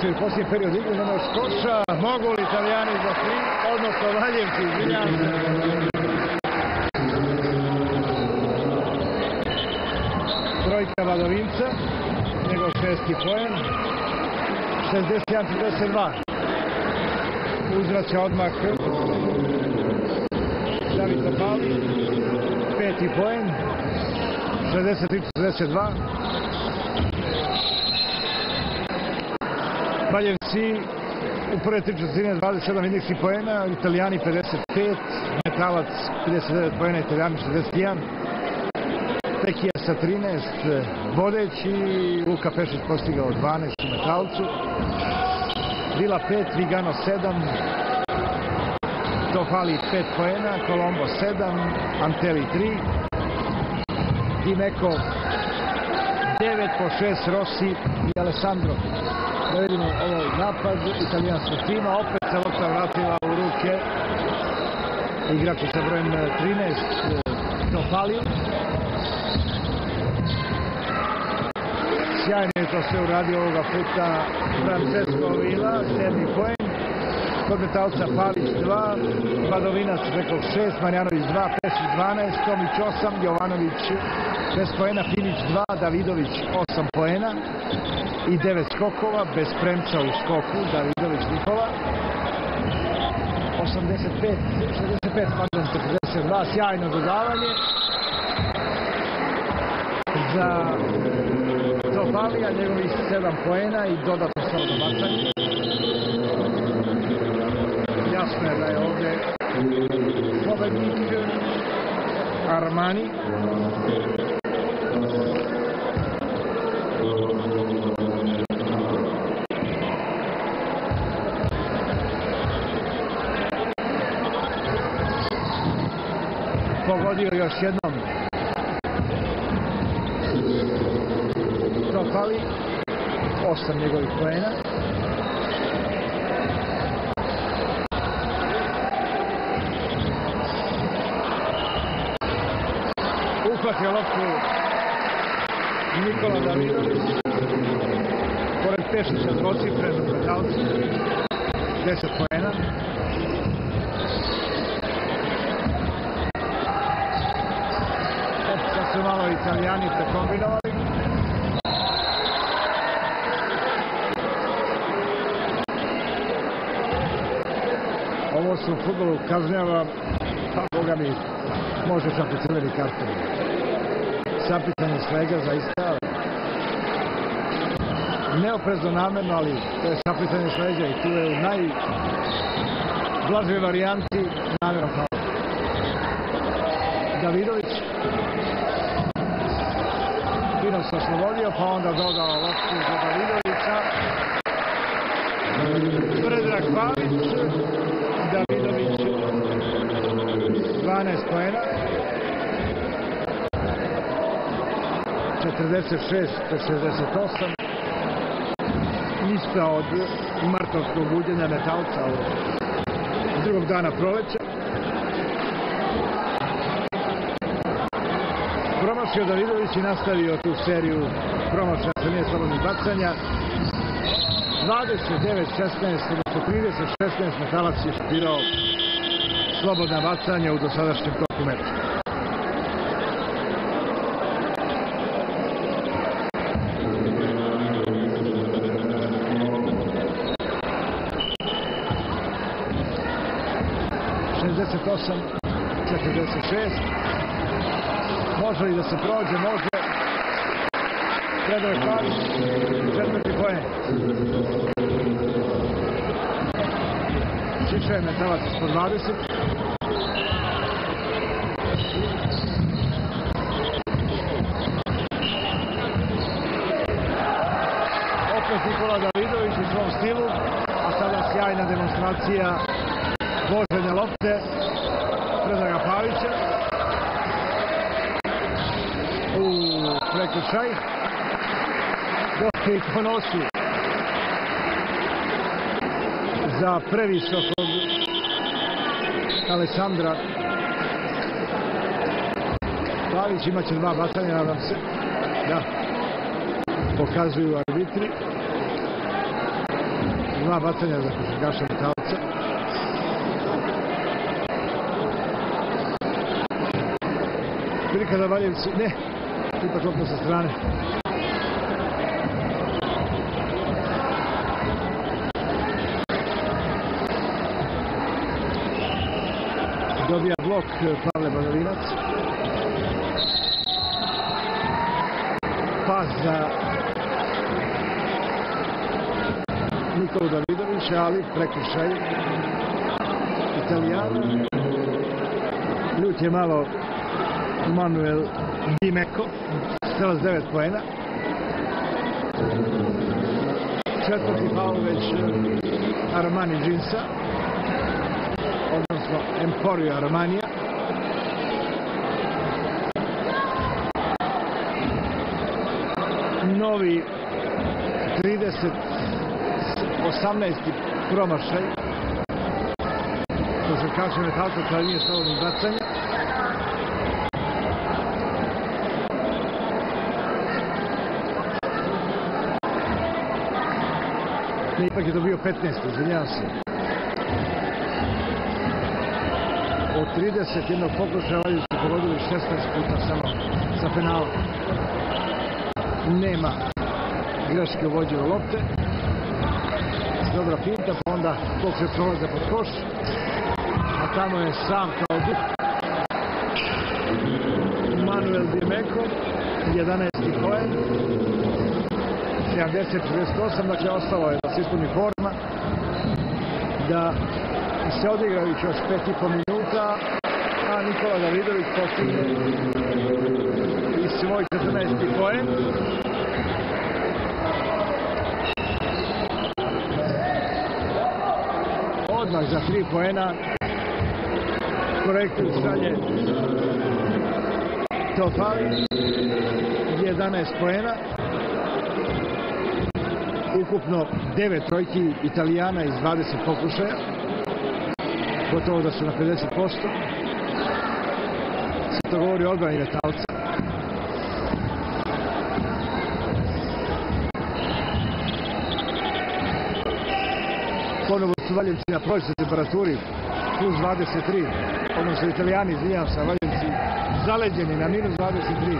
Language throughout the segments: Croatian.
počeli posljednji period igre, još koša, mogu li italijani za tri, odnosno Valjevci, izvinjavam se. Trojka Vadovinca, njegov šesti poen, 61-42. Uzvraća odmah David Topali, peti poen, 63-42. Valjevci u prve tri četvrtine 27 indeksi poena, Italijani 55, Metalac 59 poena, Italijani 61. Pekija sa 13 vodeći, Luka Pešić postigao 12 u Metalcu. Vila 5, Vigano 7, Tofali 5 poena, Colombo 7, Anteli 3, Dimeco 9 po 6, Rossi i Alessandro. Da ovaj napad italijanskog tima, opet se lopta vratila u ruke igrača sa brojem 13, Tofali. Sjajno je to sve uradio ovoga puta Francesco Vila, sedmi poen. Kod metalca Palić 2, Badovinac preko 6, Marjanović 2, Pešić 12, Tomić 8, Jovanović 6 poena, Finić 2, Davidović 8 poena i 9 skokova, bez premca u skoku, Davidović Nikola. 85, 65, pardon, 42, sjajno dodavanje za Topalija, njegovih 7 poena i dodatno slobodno bacanje. Jasno je da je ovdje pobednik Armani. Još jednom Topali, osam njegovih poena. Uhvatio loptu Nikola Davidović. Pored Pešića dvocifren u medalcu. 10 Ovo se u futbolu kažnjava, pa boga mi, može čak i crveni karton. Sapitanje svega zaista, neoprezno namjerno, ali to je sapitanje sveđa i tu je u najblažoj varijanti namjerno kao. Davidović Fino se oslobodio, pa onda dodao loptu za Davidovića. Predrag Pavić, 12 poena. 46 68. Ista od martovskog buđenja metalca od drugog dana proleća. Promašio Davidović i nastavio tu seriju promašaja sa nije slobodnih bacanja. 29-16, odnosno 30-16 metalac je šutirao slobodna bacanja u dosadašnjem toku meča. osam, 46. Može li da se prođe? Može. Predrag Pavić, četvrti poen. Čiča je metalac ispod 20. demonstracija voženja lopte Predraga Pavića. U prekršaj. Dok je i ponosi za previsokog Alessandra. Pavić imat će dva bacanja, nadam se. Da. Pokazuju arbitri. Dva bacanja za košarkaša metalca. Prilika da Valjevci, ne, ipak lopta sa strane. Dobija blok Pavle Badovinac. Pas za Nikolu Davidovića, ali prekršaj Italijana. Ljut je malo Manuel Dimeko, strelac 9 poena. Četvrti faul već Armani Džinsa, odnosno Emporio Armanija. Novi 30 18. promašaj košarkaša metalca koja nije slobodnih bacanja. Ipak je dobio 15, izvinjavam se. Od 31 pokušaja valjaju su pogodili 16 puta samo sa penalom. Nema greške u lopte. Dobra finta, pa onda pokušaj prolaza pod koš. A tamo je sam kao duh. Manuel Dimeko, 11. poen. 70-68, dakle ostalo je da se ispuni forma, da se odigraju još pet i po minuta, a Nikola Davidović postigne i svoj 14. poen. Odmah za tri poena korektuju stanje Tofali, 11 poena ukupno 9 trojki Italijana iz 20 pokušaja. Gotovo da su na 50%. Sve to govori o odbrani metalca. Ponovo su Valjevci na proličnoj temperaturi plus 23. Odnosno Italijani, izvinjam se, Valjevci zaleđeni na minus 23.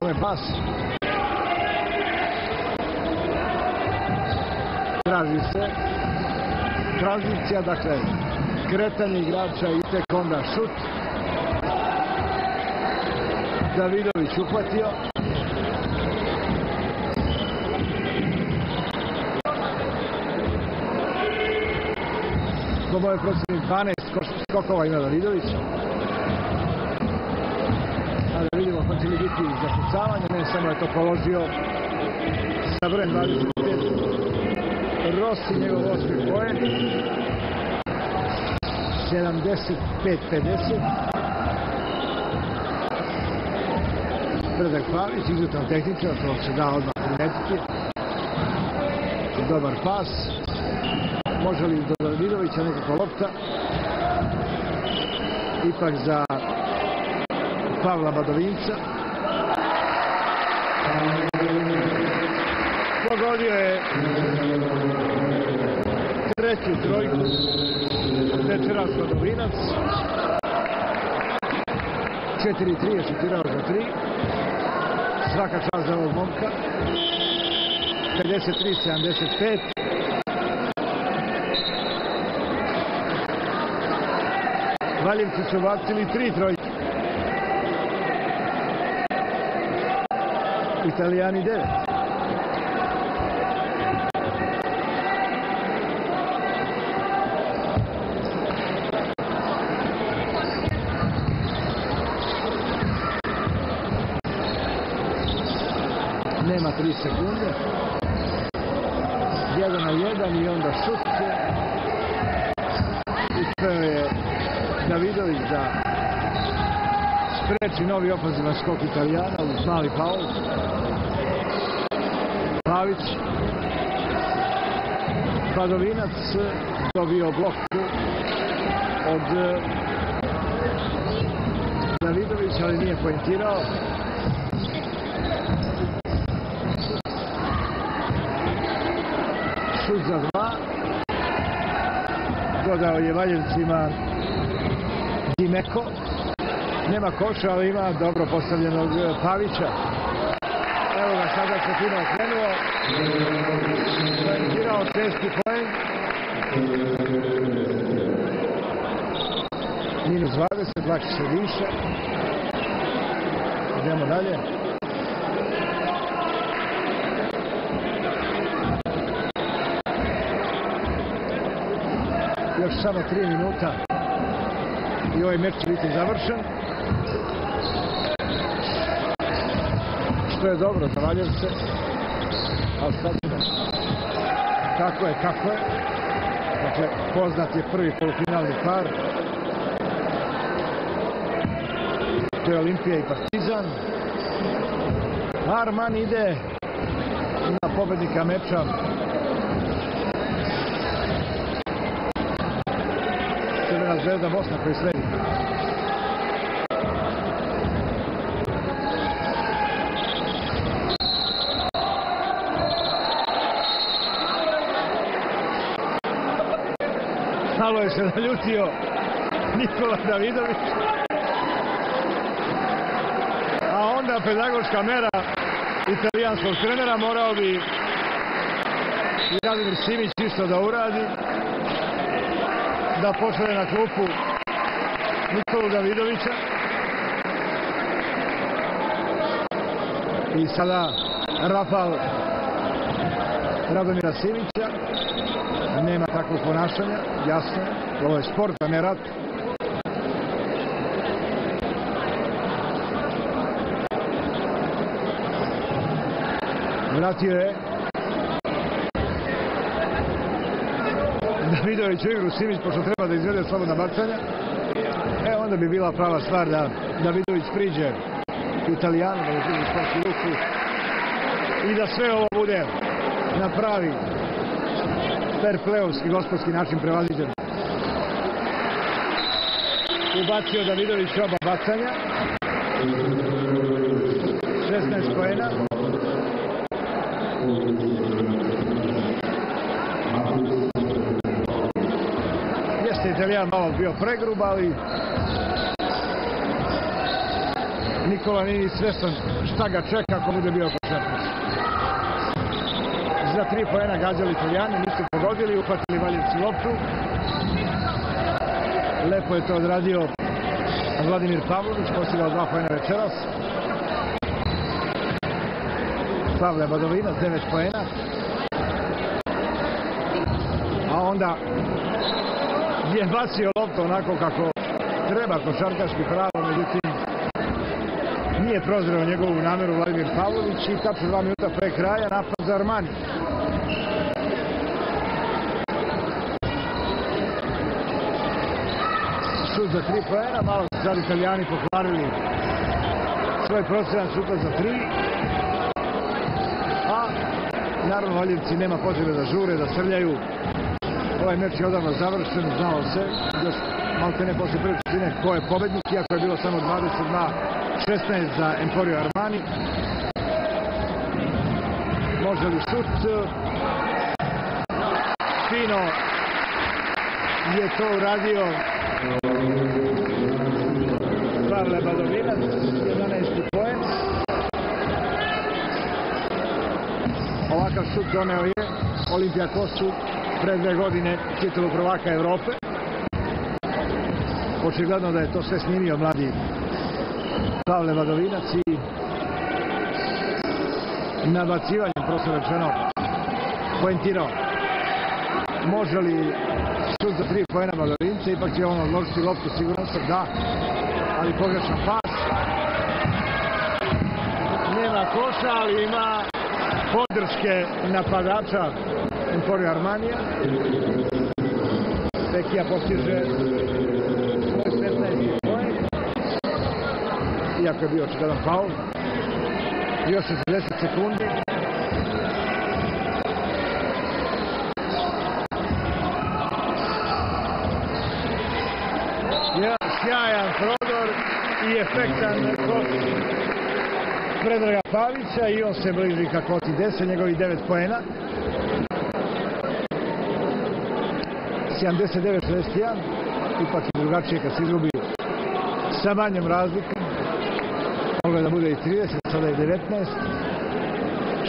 Ovo je pas. Traži se tranzicija, dakle kretanje igrača i tek onda šut. Davidović uhvatio. Po procjeni 12 skokova ima Davidović. A da vidimo hoće li biti zakucavanje, ne samo je to položio sa brojem 25 Rossi, njegov osmi poen. 75-50. Predak Pavić, izuzetan tehničar, to se da odmah primetiti. Dobar pas. Može li do Davidovića nekako lopta? Ipak za Pavla Badovinca. Večeras Badovinac 4-3 je šutirao za 3 svaka čast za ovog momka. 53-75 Valjevci su bacili tri trojke. Italijani 9 1 na 1 i onda šut. Uspeo je Davidović da spreči novi ofazivan skok Italijana uz mali faul. Pavić. Padovinac dobio blokku od Davidovića, ali nije poentirao. Dodao je Valjevcima Dimeko. Nema koša, ali ima dobro postavljenog Pavića. Evo ga, sada se fino okrenuo. Poentirao šesti poen. Minus 20, vlači se više. Idemo dalje. Samo 3 minuta i ovaj meč će biti završen. Što je dobro za Valjevce. Ali sad. Kako je, kako je. Dakle, poznat je prvi polufinalni par. To je Olimpija i Partizan. Arman ide na pobednika meča. Crvena zvezda Bosna koji. Malo je se naljutio Nikola Davidović. A onda pedagoška mera italijanskog trenera morao bi i Radimir Simić isto da uradi da pošle na klupu Nikolu Davidovića i sada Rafal Radomira Simića nema takvog ponašanja jasno, ovo je sport, a ne rat vratio je Davidović u igru Simić pošto treba da izvede slobodna bacanja e onda bi bila prava stvar da Davidović priđe Italijanu da uzme sportski ruku i da sve ovo bude na pravi fair playovski gospodski način prevaziđen. Ubacio Davidović oba bacanja. 16 pojena Jeste Italijan malo bio pregrub, ali Nikola nije svestan šta ga čeka ako bude bio košarkaš. Za tri pojena gađali Italijani, nisu pogodili, uhvatili Valjevci loptu. Lepo je to odradio Vladimir Pavlović, postigao dva pojena večeras. Pavle Badovina, 9 pojena. A onda je bacio loptu onako kako treba košarkaški pravo, međutim nije prozreo njegovu nameru Vladimir Pavlović i tačno dva minuta pre kraja napad za Armani. Šut za tri pojena, malo su sad italijani pokvarili svoj prosjedan šuta za tri. A naravno Valjevci nema potrebe da žure, da srljaju. Ovaj meč je odavno završen, znao se, još malte ne posle prve ko je pobednik, iako je bilo samo 22-16 za Emporio Armani. Može li šut? Fino je to uradio Pavle Badovinac, 11. poen. Ovakav šut doneo je Olimpijakosu pre dve godine titulu prvaka Evrope. Očigledno da je to sve snimio mladi Pavle Vadovinac i nabacivanjem, prosto rečeno, poentirao. Može li šut za tri pojena Vadovinca, ipak će on odložiti loptu, siguran sam da, ali pogrešan pas. Nema koša, ali ima podrške napadača Emporio Armanija. Pekija postiže svoj 15. poen. Iako je bio očigledan faul. Još 60 sekundi. Jedan sjajan prodor i efektan Predraga Pavića i on se bliži ka kvoti 10, njegovi 9 poena. 79-61. Ipak je drugačije kad se izgubi sa manjom razlikom. Moglo je da bude i 30, sada je 19.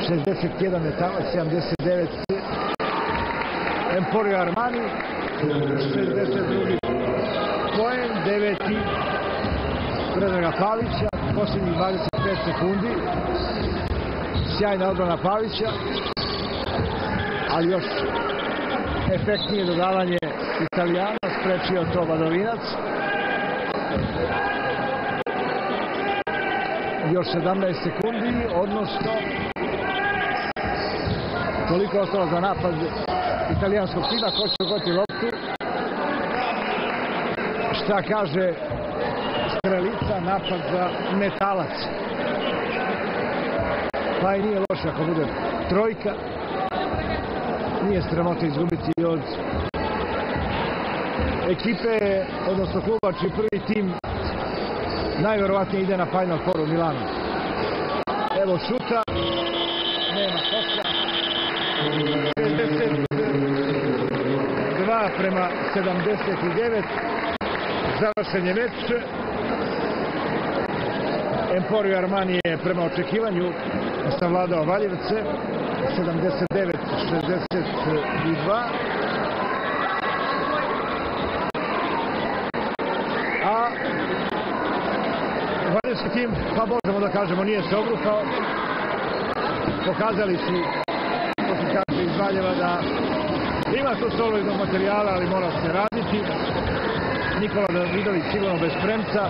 61 metalac, 79 Emporio Armani, 62. poen, deveti Predraga Pavića, posljednjih 25 sekundi. Sjajna odbrana Pavića, ali još efektnije dodavanje Italijana, sprečio to Badovinac. Još 17 sekundi, odnosno toliko ostalo za napad italijanskog tima, ko će ugoti loptu. Šta kaže strelica, napad za metalac. Pa i nije loše ako bude trojka. Nije sramota izgubiti od ekipe, odnosno kluba čiji prvi tim najverovatnije ide na Final Four u Milanu. Evo šuta, nema koša. 62 prema 79. Završen je meč. Emporio Armani je prema očekivanju savladao Valjevce 79-62. A Valjevski tim, pa možemo da kažemo, nije se obrukao. Pokazali su, kaže iz Valjeva, da ima tu solidnog materijala, ali mora se raditi. Nikola Davidović sigurno bez premca.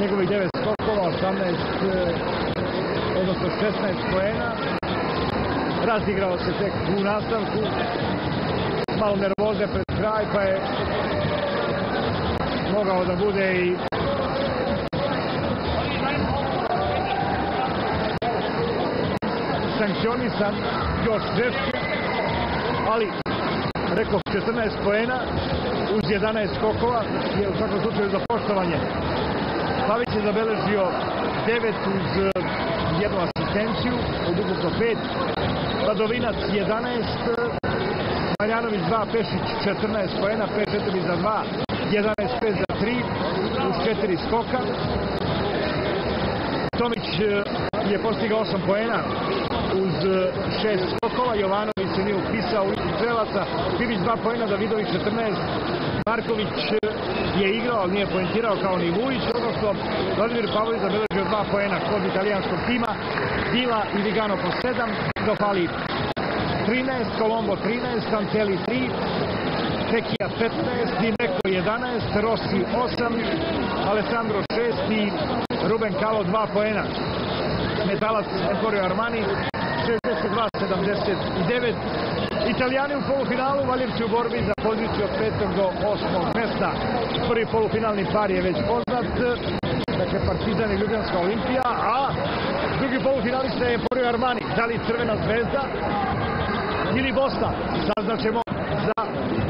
Njegovih 9 skokova, 18, odnosno 16 poena. Razigrao se tek u nastavku. Malo nervoze pred kraj, pa je mogao da bude i sankcionisan još žešće, ali rekao 14 poena uz 11 skokova je u svakom slučaju za poštovanje. Pavić je zabeležio 9 uz jednu asistenciju, ukupno 5. Padovinac 11, Marjanović 2, Pešić 14 poena, 5 4 za 2, 11 5 za 3, uz 4 skoka. Tomić je postigao 8 poena uz šest skokova. Jovanović se nije upisao u liku strelaca. Bibić 2 poena, Davidović 14. Marković je igrao, ali nije poentirao kao ni Vujić, odnosno Vladimir Pavlović zabeležio 2 poena kod italijanskog tima. Dila i Vigano po 7, Dofali 13, Colombo 13, Canceli 3, Tekija 15, Dimeco 11, Rossi 8, Alessandro 6 i Ruben Kalo 2 poena. Metalac Emporio Armani 62-79. Italijani u polufinalu, Valjevci u borbi za poziciju od 5. do 8. mesta. Prvi polufinalni par je već poznat, dakle Partizan i Ljubljanska Olimpija, a drugi polufinalista je Emporio Armani. Da li Crvena zvezda ili Bosna? Saznaćemo za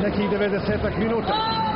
nekih 90 minuta.